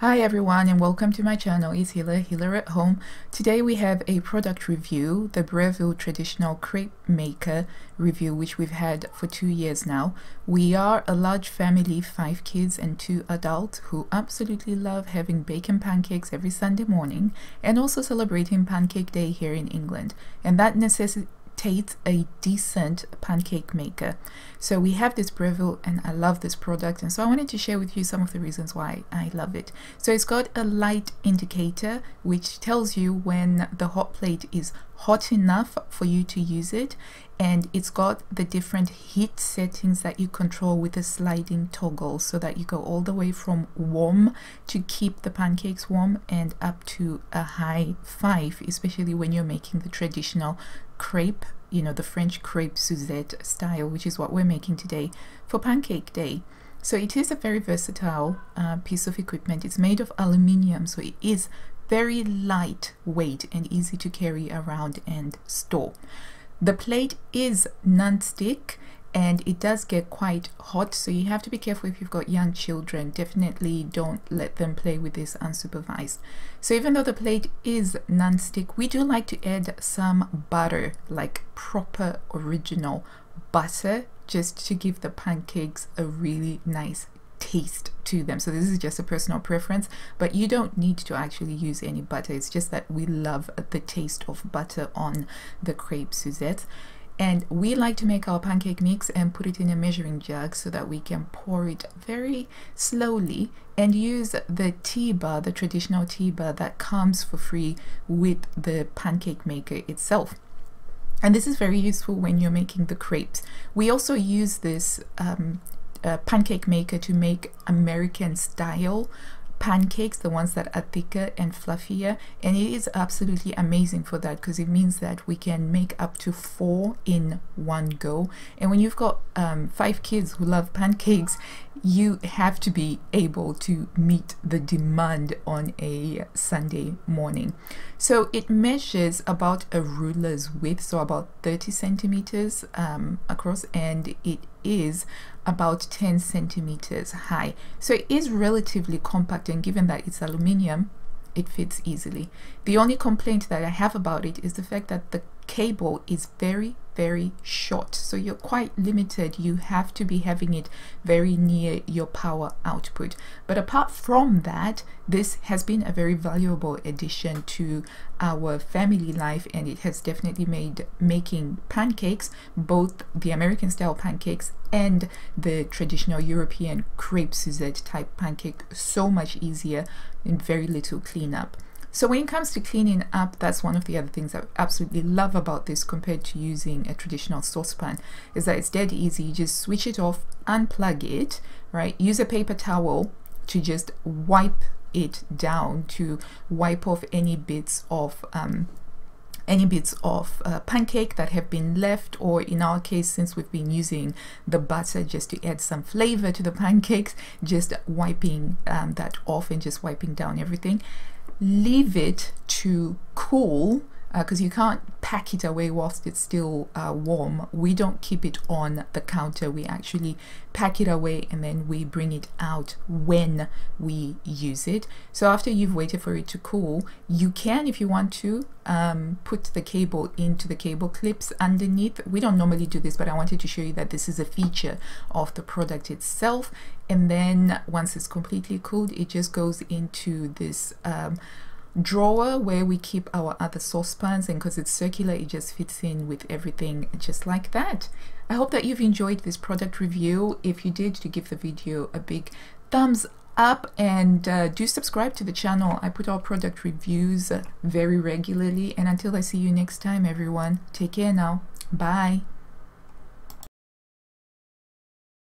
Hi everyone and welcome to my channel, it's Hila, Hila at Home. Today we have a product review, the Breville Traditional Crepe Maker review which we've had for two years now. We are a large family, five kids and two adults who absolutely love having bacon pancakes every Sunday morning and also celebrating Pancake Day here in England. And that necessitates a decent pancake maker. So we have this Breville and I love this product and so I wanted to share with you some of the reasons why I love it. So it's got a light indicator which tells you when the hot plate is hot enough for you to use it and it's got the different heat settings that you control with a sliding toggle so that you go all the way from warm to keep the pancakes warm and up to a high five especially when you're making the traditional crepe, you know, the French crepe Suzette style, which is what we're making today for Pancake Day. So it is a very versatile uh, piece of equipment. It's made of aluminium, so it is very lightweight and easy to carry around and store. The plate is non-stick and it does get quite hot so you have to be careful if you've got young children definitely don't let them play with this unsupervised so even though the plate is non-stick we do like to add some butter like proper original butter just to give the pancakes a really nice taste to them so this is just a personal preference but you don't need to actually use any butter it's just that we love the taste of butter on the crepe Suzette and we like to make our pancake mix and put it in a measuring jug so that we can pour it very slowly and use the T-bar, the traditional T-bar that comes for free with the pancake maker itself. And this is very useful when you're making the crepes. We also use this um, uh, pancake maker to make American style pancakes, the ones that are thicker and fluffier. And it is absolutely amazing for that because it means that we can make up to four in one go. And when you've got um, five kids who love pancakes, you have to be able to meet the demand on a Sunday morning. So it measures about a ruler's width, so about 30 centimeters um, across, and it is about 10 centimeters high. So it is relatively compact and given that it's aluminium, it fits easily. The only complaint that I have about it is the fact that the cable is very very short. So you're quite limited. You have to be having it very near your power output. But apart from that this has been a very valuable addition to our family life and it has definitely made making pancakes both the American style pancakes and the traditional European crepe Suzette type pancake so much easier and very little cleanup. So when it comes to cleaning up, that's one of the other things I absolutely love about this compared to using a traditional saucepan is that it's dead easy. You just switch it off, unplug it, right? Use a paper towel to just wipe it down to wipe off any bits of um, any bits of uh, pancake that have been left or in our case since we've been using the butter just to add some flavor to the pancakes just wiping um, that off and just wiping down everything leave it to cool because uh, you can't pack it away whilst it's still uh, warm. We don't keep it on the counter. We actually pack it away and then we bring it out when we use it. So after you've waited for it to cool, you can, if you want to, um, put the cable into the cable clips underneath. We don't normally do this, but I wanted to show you that this is a feature of the product itself. And then once it's completely cooled, it just goes into this um, drawer where we keep our other saucepans and because it's circular it just fits in with everything just like that. I hope that you've enjoyed this product review. If you did to give the video a big thumbs up and uh, do subscribe to the channel. I put out product reviews very regularly and until I see you next time everyone take care now. Bye